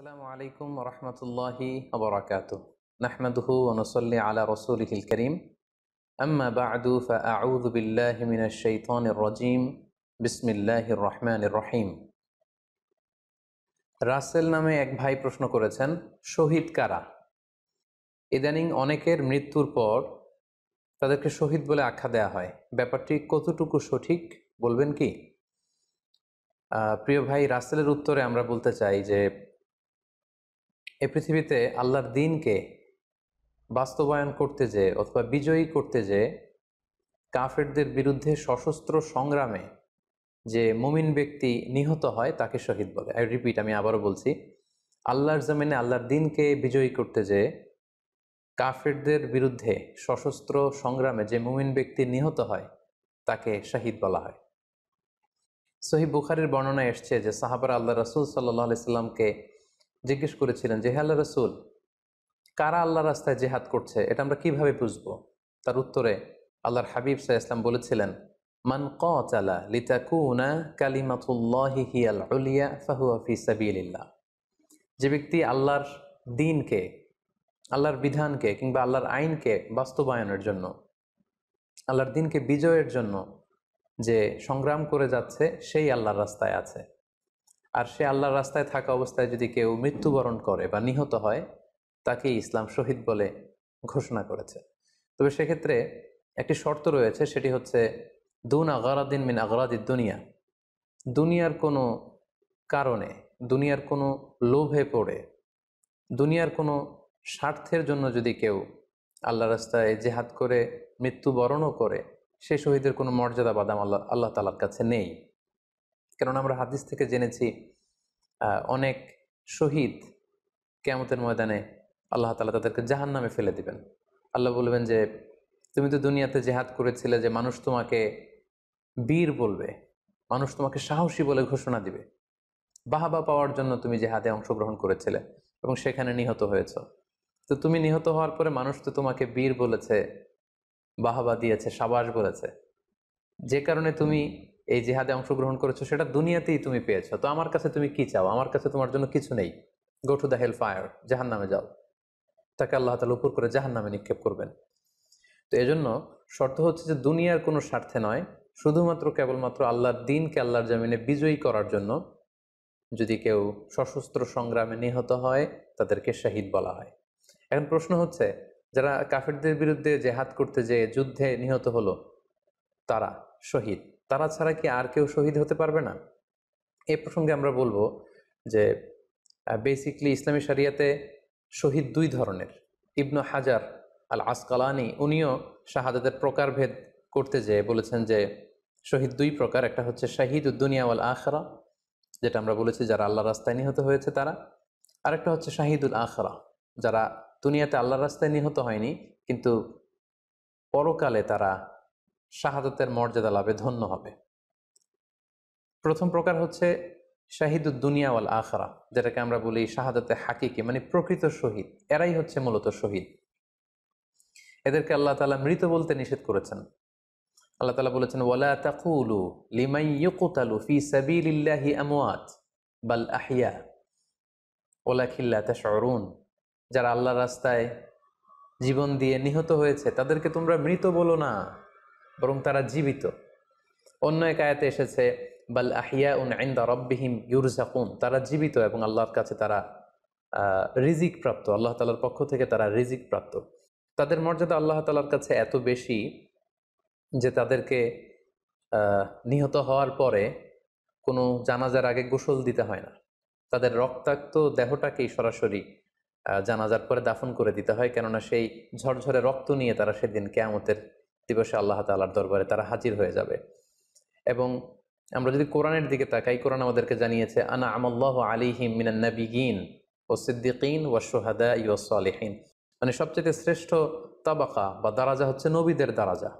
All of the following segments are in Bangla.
আসসালামু আলাইকুম রহমতুল্লাহি নাহমাদুহু আলা করিম। আম্মা বাদু বিল্লাহি মিনাশ শাইতানির রাজিম। বিসমিল্লাহির রহমানির রহিম। রাসেল নামে এক ভাই প্রশ্ন করেছেন, শহীদ কারা? ইদানিং অনেকের মৃত্যুর পর তাদেরকে শহীদ বলে আখ্যা দেওয়া হয়। ব্যাপারটি কতটুকু সঠিক বলবেন কি? প্রিয় ভাই, রাসেলের উত্তরে আমরা বলতে চাই যে এ পৃথিবীতে আল্লাহর দিনকে বাস্তবায়ন করতে যে অথবা বিজয়ী করতে যে কাফেরদের বিরুদ্ধে সশস্ত্র সংগ্রামে যে মুমিন ব্যক্তি নিহত হয়, তাকে শহীদ বলে। আই রিপিট আমি আবারও বলছি, আল্লাহর জমিনে আল্লাহর দিনকে বিজয়ী করতে যে কাফেরদের বিরুদ্ধে সশস্ত্র সংগ্রামে যে মুমিন ব্যক্তি নিহত হয়, তাকে শাহিদ বলা হয়। সহি বুখারির বর্ণনা এসছে যে সাহাবার আল্লাহ রসুল সাল্লাহ সাল্লামকে জিজ্ঞেস করেছিলেন যে, হে আল্লাহ রসুল, কারা আল্লাহ রাস্তায় জেহাদ করছে? এটা আমরা কীভাবে বুঝব? তার উত্তরে আল্লাহর হাবিব সাহা ইসলাম বলেছিলেন, মান কালা যে ব্যক্তি আল্লাহর দিনকে, আল্লাহর বিধানকে কিংবা আল্লাহর আইনকে বাস্তবায়নের জন্য, আল্লাহর দিনকে বিজয়ের জন্য যে সংগ্রাম করে যাচ্ছে, সেই আল্লাহর রাস্তায় আছে। আর সে আল্লাহর রাস্তায় থাকা অবস্থায় যদি কেউ মৃত্যুবরণ করে বা নিহত হয় তাকে ইসলাম শহীদ বলে ঘোষণা করেছে। তবে সেক্ষেত্রে একটি শর্ত রয়েছে, সেটি হচ্ছে, দুন আগারাদিন মিন আগারাদিদ দুনিয়া। দুনিয়ার কোনো কারণে, দুনিয়ার কোনো লোভে পড়ে, দুনিয়ার কোনো স্বার্থের জন্য যদি কেউ আল্লাহ রাস্তায় জেহাদ করে, মৃত্যুবরণও করে, সে শহীদের কোনো মর্যাদা বাদাম আল্লাহ আল্লাহ তালার কাছে নেই। কেননা আমরা হাদিস থেকে জেনেছি অনেক শহীদ কেয়ামতের ময়দানে আল্লাহ তালা তাদেরকে জাহান নামে ফেলে দিবেন। আল্লাহ বলবেন যে, তুমি তো দুনিয়াতে জেহাদ করেছিলে যে মানুষ তোমাকে বীর বলবে, মানুষ তোমাকে সাহসী বলে ঘোষণা দিবে। বাহাবা পাওয়ার জন্য তুমি জেহাদে অংশগ্রহণ করেছিলে এবং সেখানে নিহত হয়েছ। তো তুমি নিহত হওয়ার পরে মানুষ তো তোমাকে বীর বলেছে, বাহাবা দিয়েছে, সাবাস বলেছে। যে কারণে তুমি এই জেহাদে অংশগ্রহণ করেছ, সেটা দুনিয়াতেই তুমি পেয়েছ। তো আমার কাছে তুমি কি চাও? আমার কাছে তোমার জন্য কিছু নেই। Go to the hell fire জাহান নামে যাও। তাকে আল্লাহ তালা উপর করে জাহান নামে নিক্ষেপ করবেন। তো এজন্য শর্ত হচ্ছে যে দুনিয়ার কোনো স্বার্থে নয়, শুধুমাত্র কেবলমাত্র আল্লাহর দিনকে আল্লাহর জামিনে বিজয়ী করার জন্য যদি কেউ সশস্ত্র সংগ্রামে নিহত হয়, তাদেরকে শাহিদ বলা হয়। এখন প্রশ্ন হচ্ছে, যারা কাফেরদের বিরুদ্ধে জেহাদ করতে যে যুদ্ধে নিহত হলো, তারা শহীদ? তারা ছাড়া কি আর কেউ শহীদ হতে পারবে না? এ প্রসঙ্গে আমরা বলব যে বেসিকলি ইসলামী শরিয়াতে শহীদ দুই ধরনের। ইবনু হাজার আল আসকালানি উনিও শাহাদাতের প্রকারভেদ করতে যেয়ে বলেছেন যে, শহীদ দুই প্রকার। একটা হচ্ছে শাহিদ উদ্দুনিয়া ওয়াল আখরা, যেটা আমরা বলেছি যারা আল্লাহ রাস্তায় নিহত হয়েছে তারা। আরেকটা হচ্ছে শাহিদুল আখরা, যারা দুনিয়াতে আল্লাহর রাস্তায় নিহত হয়নি, কিন্তু পরকালে তারা শাহাদতের মর্যাদা লাভে ধন্য হবে। প্রথম প্রকার হচ্ছে শাহিদুদ দুনিয়া ওয়াল আখরা, যেটাকে আমরা বলি শাহাদতে হাকিকে মানে প্রকৃত শহীদ। এরাই হচ্ছে মূলত শহীদ। এদেরকে আল্লাহ তালা মৃত বলতে নিষেধ করেছেন। আল্লাহ তালা বলেছেন, ওয়ালা তাকুলু লিমাই ইয়কুতালু ফি সাবিলিল্লাহি আমওয়াত বাল আহিয়া ওলাখিল্লা তাশউরুন। যারা আল্লাহ রাস্তায় জীবন দিয়ে নিহত হয়েছে, তাদেরকে তোমরা মৃত বলো না। বরং তারা জীবিত। অন্য এক আয়াতে এসেছে, বাল আহিয়া উন আইন্দা রব্বিহিম ইউরজাকুন। তারা জীবিত এবং আল্লাহর কাছে তারা রিজিক প্রাপ্ত। আল্লাহ তালার পক্ষ থেকে তারা রিজিক প্রাপ্ত। তাদের মর্যাদা আল্লাহ তালার কাছে এত বেশি যে তাদেরকে নিহত হওয়ার পরে কোনো জানাজার আগে গোসল দিতে হয় না। তাদের রক্তাক্ত দেহটাকেই সরাসরি জানাজার পরে দাফন করে দিতে হয়। কেননা সেই ঝরঝরে রক্ত নিয়ে তারা সেদিন কেয়ামতের দিবসে আল্লাহ তাআলার দরবারে তারা হাজির হয়ে যাবে। এবং আমরা যদি কোরআনের দিকে তাকাই, কোরআন আমাদেরকে জানিয়েছে, আনা আমল্লাহ আলিহিম মিনান নাবিগিন ও সিদ্দিকিন ও সোহাদা ইউ সালিহিন। মানে সবচেয়ে শ্রেষ্ঠ তাবাকা বা দারাজা হচ্ছে নবীদের দারাজা।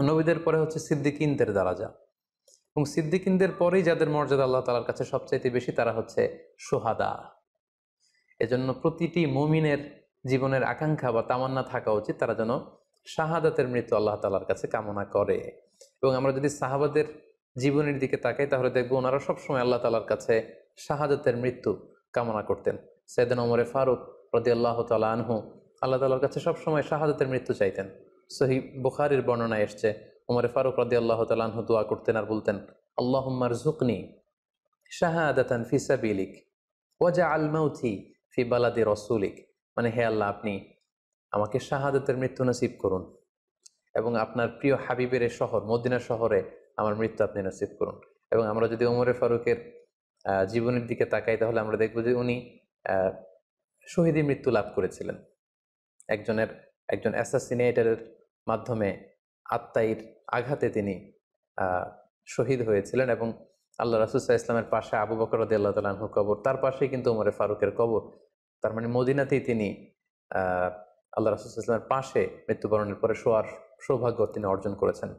নবীদের পরে হচ্ছে সিদ্দিকিনদের দারাজা। এবং সিদ্দিকিনদের পরেই যাদের মর্যাদা আল্লাহ তালার কাছে সবচাইতে বেশি, তারা হচ্ছে সোহাদা এজন্য প্রতিটি মুমিনের জীবনের আকাঙ্ক্ষা বা তামান্না থাকা উচিত, তারা যেন শাহাদাতের মৃত্যু আল্লাহ তালার কাছে কামনা করে। এবং আমরা যদি সাহাবাদের জীবনের দিকে তাকাই, তাহলে দেখব ওনারা সবসময় আল্লাহ তালার কাছে শাহাদাতের মৃত্যু কামনা করতেন। সৈয়দিন ওমরে ফারুক রদি আল্লাহ তালা আনহু আল্লাহ তালার কাছে সবসময় শাহাদাতের মৃত্যু চাইতেন। সহি বুখারির বর্ণনা এসছে ওমরে ফারুক রদি আল্লাহ তালা আনহু দোয়া করতেন আর বলতেন আল্লাহম্মার জুকনি শাহাদাতান ফি সাবিলিক ওয়াজা আল মাউথি ফি বালাদি রসুলিক। মানে হে আল্লাহ, আপনি আমাকে শাহাদাতের মৃত্যু নসিব করুন এবং আপনার প্রিয় হাবিবের শহর, মদিনা শহরে আমার মৃত্যু আপনি নসিব করুন। এবং আমরা যদি ওমরে ফারুকের জীবনের দিকে তাকাই, তাহলে আমরা দেখব যে উনি শহীদি মৃত্যু লাভ করেছিলেন। একজনের, একজন অ্যাসাসিনেটারের মাধ্যমে আত্মাইর আঘাতে তিনি শহীদ হয়েছিলেন এবং আল্লাহ রাসুসাহ ইসলামের পাশে আবু বকর আল্লাহ তালাহুর কবর, তার পাশেই কিন্তু ওমরে ফারুকের কবর। তার মানে মদিনাতেই তিনি আল্লাহ রাসুল ইসলামের পাশে মৃত্যুবরণের পরে শোয়ার সৌভাগ্য তিনি অর্জন করেছেন।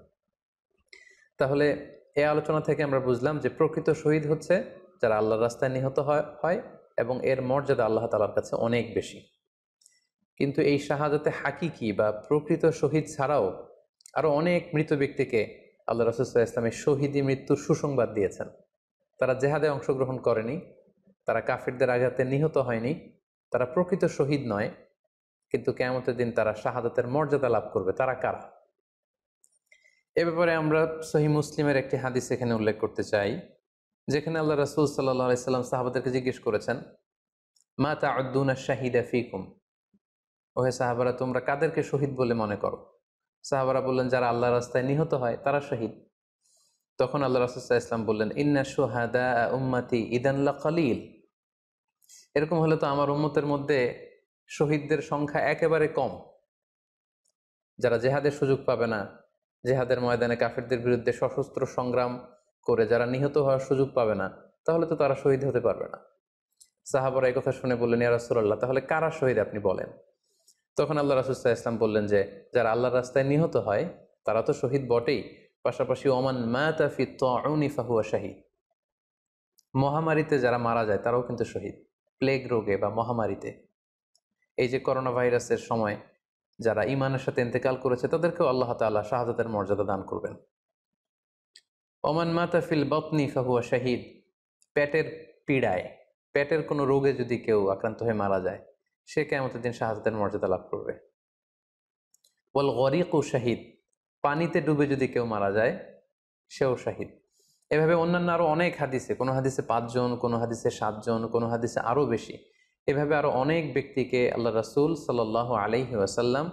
তাহলে এই আলোচনা থেকে আমরা বুঝলাম যে প্রকৃত শহীদ হচ্ছে যারা আল্লাহর রাস্তায় নিহত হয় হয় এবং এর মর্যাদা আল্লাহ তালার কাছে অনেক বেশি। কিন্তু এই শাহাদাতে হাকিকি বা প্রকৃত শহীদ ছাড়াও আরও অনেক মৃত ব্যক্তিকে আল্লাহ রসুল্লাহ ইসলামের শহীদি মৃত্যুর সুসংবাদ দিয়েছেন। তারা জেহাদে অংশগ্রহণ করেনি, তারা কাফিরদের আঘাতে নিহত হয়নি, তারা প্রকৃত শহীদ নয় কিন্তু কেমতের দিন তারা শাহাদাতের মর্যাদা লাভ করবে। তারা কারা? এ ব্যাপারে আমরা সহি মুসলিমের একটি হাদিস এখানে উল্লেখ করতে চাই, যেখানে আল্লাহ রাসুল সাল্লাহ সাল্লাম সাহাবাদেরকে জিজ্ঞেস করেছেন, মা তা আদুনা শাহিদা ফিকুম? ওহে সাহাবারা, তোমরা কাদেরকে শহীদ বলে মনে করো? সাহাবারা বললেন, যারা আল্লাহ রাস্তায় নিহত হয়, তারা শহীদ। তখন আল্লাহ রাসুল্লাহ ইসলাম বললেন, ইন্না সোহাদা উম্মাতি ইদানলা কালিল। এরকম হলে তো আমার উম্মতের মধ্যে শহীদদের সংখ্যা একেবারে কম। যারা জেহাদের সুযোগ পাবে না, জেহাদের ময়দানে কাফেরদের বিরুদ্ধে সশস্ত্র সংগ্রাম করে যারা নিহত হওয়ার সুযোগ পাবে না, তাহলে তো তারা শহীদ হতে পারবে না। সাহাবরা এই কথা শুনে বললেন, ইয়া তাহলে কারা শহীদ? আপনি বলেন। তখন আল্লাহ রাসুল্লাহ ইসলাম বললেন যে, যারা আল্লাহর রাস্তায় নিহত হয়, তারা তো শহীদ বটেই। পাশাপাশি, ওমান মাতাফি তউনি ফাহুয়া শাহিদ। মহামারীতে যারা মারা যায়, তারাও কিন্তু শহীদ। প্লেগ রোগে বা মহামারীতে। এই যে করোনা ভাইরাসের সময় যারা ইমানের সাথে ইন্তেকাল করেছে, তাদেরকেও আল্লাহ তাআলা শাহাদাতের মর্যাদা দান করবেন। ওমান মাতাফিল বতনি ফাহুয়া শাহিদ। পেটের পীড়ায়, পেটের কোনো রোগে যদি কেউ আক্রান্ত হয়ে মারা যায়, সে কেমতের দিন শাহাদাতের মর্যাদা লাভ করবে। বল গরিক শাহিদ। পানিতে ডুবে যদি কেউ মারা যায়, সেও শাহিদ। এভাবে অন্যান্য আরও অনেক হাদিসে, কোনো হাদিসে পাঁচজন, কোনো হাদিসে সাতজন, কোনো হাদিসে আরও বেশি। এভাবে আরও অনেক ব্যক্তিকে আল্লাহ রাসুল সাল্লাহ আলহি ওয়াসাল্লাম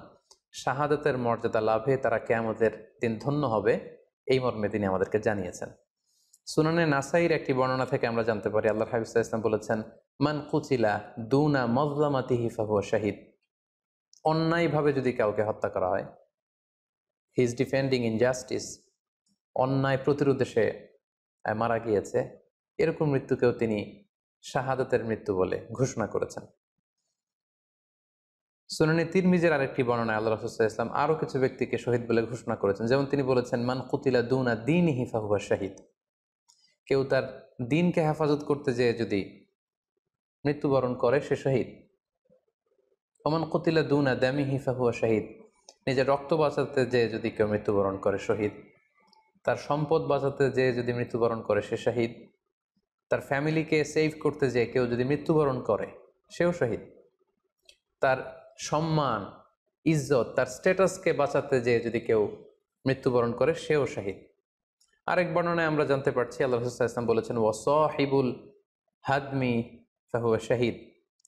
শাহাদাতের মর্যাদা লাভে তারা কেয়ামতের দিন ধন্য হবে, এই মর্মে তিনি আমাদেরকে জানিয়েছেন। সুনানে নাসাইর একটি বর্ণনা থেকে আমরা জানতে পারি আল্লাহ হাবিজ ইসলাম বলেছেন, মান কুচিলা দুনা মজলামাতি হিফাহুয়া শাহিদ। অন্যায়ভাবে যদি কাউকে হত্যা করা হয় হি ইজ ডিফেন্ডিং ইনজাস্টিস অন্যায় প্রতিরোধে সে মারা গিয়েছে, এরকম মৃত্যুকেও তিনি শাহাদাতের মৃত্যু বলে ঘোষণা করেছেন। সুনানি তিরমিজের আরেকটি বর্ণনায় আল্লাহ রসুল্লাহ ইসলাম আরও কিছু ব্যক্তিকে শহীদ বলে ঘোষণা করেছেন। যেমন তিনি বলেছেন, মান কুতিলা দুনা দিন হিফাহুয়া শাহিদ। কেউ তার দিনকে হেফাজত করতে যেয়ে যদি মৃত্যুবরণ করে, সে শহীদ। ওমান কুতিলা দুনা দামি হিফাহুয়া শাহিদ। নিজের রক্ত বাঁচাতে যেয়ে যদি কেউ মৃত্যুবরণ করে, শহীদ। তার সম্পদ বাঁচাতে যেয়ে যদি মৃত্যুবরণ করে, সে শহীদ। তার ফ্যামিলিকে সেভ করতে যেয়ে কেউ যদি মৃত্যুবরণ করে, সেও শহীদ। তার সম্মান, ইজ্জত, তার স্ট্যাটাসকে বাঁচাতে যেয়ে যদি কেউ মৃত্যুবরণ করে, সেও শাহিদ। আরেক বর্ণনায় আমরা জানতে পারছি, আল্লাহ ইসলাম বলেছেন, ওয়াসহিবুল হাদমি ফাহুয়া শাহিদ।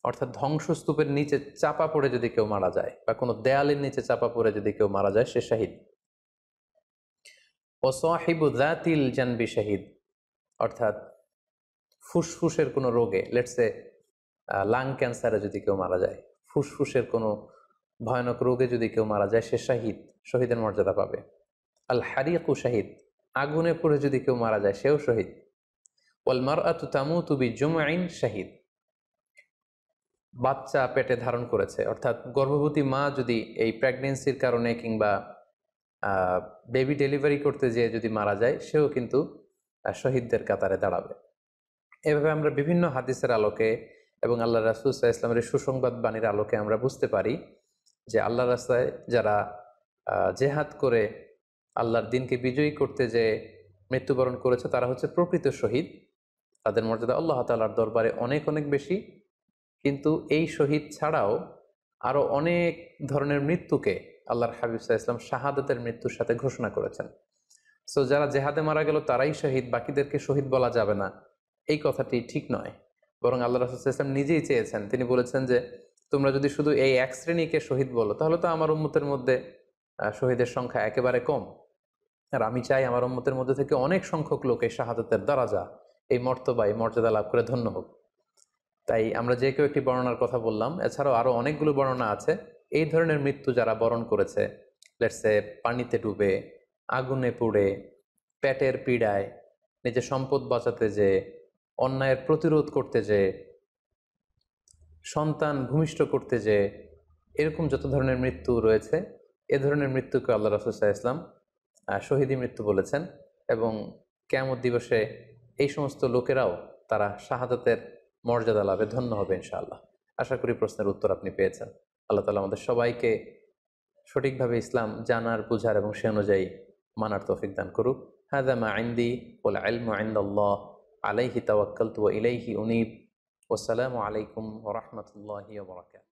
অর্থাৎ ধ্বংসস্তূপের নিচে চাপা পড়ে যদি কেউ মারা যায়, বা কোনো দেয়ালের নিচে চাপা পড়ে যদি কেউ মারা যায়, সে শাহিদ। ওসহিবু জাতিল জানবি শাহিদ। অর্থাৎ ফুসফুসের কোনো রোগে লেটসে লাং ক্যান্সারে যদি কেউ মারা যায়, ফুসফুসের কোনো ভয়ানক রোগে যদি কেউ মারা যায়, সে শাহিদ, শহীদের মর্যাদা পাবে। আল হারিয়াকু শাহিদ, আগুনে পড়ে যদি কেউ মারা যায়, সেও শহীদ। ওয়াল মার আতু তামু তুবি জুমাইন শাহিদ। বাচ্চা পেটে ধারণ করেছে, অর্থাৎ গর্ভবতী মা যদি এই প্রেগনেন্সির কারণে কিংবা বেবি ডেলিভারি করতে যেয়ে যদি মারা যায়, সেও কিন্তু শহীদদের কাতারে দাঁড়াবে। এভাবে আমরা বিভিন্ন হাদিসের আলোকে এবং আল্লাহ রাসুল সাল্লাহ ইসলামের সুসংবাদ বাণীর আলোকে আমরা বুঝতে পারি যে আল্লাহ রাস্তায় যারা জেহাদ করে আল্লাহর দিনকে বিজয়ী করতে যে মৃত্যুবরণ করেছে, তারা হচ্ছে প্রকৃত শহীদ। তাদের মর্যাদা আল্লাহ তালার দরবারে অনেক অনেক বেশি। কিন্তু এই শহীদ ছাড়াও আরও অনেক ধরনের মৃত্যুকে আল্লাহর হাবিব সাহা ইসলাম শাহাদাতের মৃত্যুর সাথে ঘোষণা করেছেন। সো যারা জেহাদে মারা গেল, তারাই শহীদ, বাকিদেরকে শহীদ বলা যাবে না। এই কথাটি ঠিক নয়। বরং আল্লাহ রাসুল ইসলাম নিজেই চেয়েছেন। তিনি বলেছেন যে, তোমরা যদি শুধু এই এক শ্রেণীকে শহীদ বলো, তাহলে তো আমার উম্মতের মধ্যে শহীদের সংখ্যা একেবারে কম। আর আমি চাই আমার উম্মতের মধ্যে থেকে অনেক সংখ্যক লোক এই শাহাদাতের দ্বারাজা এই মর্তবা, এই মর্যাদা লাভ করে ধন্য হোক। তাই আমরা যে কেউ একটি বর্ণনার কথা বললাম, এছাড়াও আরও অনেকগুলো বর্ণনা আছে। এই ধরনের মৃত্যু যারা বরণ করেছে লেটসে পানিতে ডুবে, আগুনে পুড়ে, পেটের পীড়ায়, নিজের সম্পদ বাঁচাতে যে অন্যায়ের প্রতিরোধ করতে যে, সন্তান ভূমিষ্ঠ করতে যে, এরকম যত ধরনের মৃত্যু রয়েছে, এ ধরনের মৃত্যুকে আল্লাহ রসুল্লাহ ইসলাম শহীদি মৃত্যু বলেছেন এবং কেয়ামত দিবসে এই সমস্ত লোকেরাও তারা শাহাদাতের মর্যাদা লাভে ধন্য হবে ইনশাআল্লাহ। আশা করি প্রশ্নের উত্তর আপনি পেয়েছেন। আল্লাহ তালা আমাদের সবাইকে সঠিকভাবে ইসলাম জানার, বুঝার এবং সে অনুযায়ী মানার তৌফিক দান করুক। হাদা মা আইন্দি ওল আলম আইন্দাল্লাহ আলাইহি عليه توكلت وإليه أنيب. والسلام عليكم ورحمة الله وبركاته.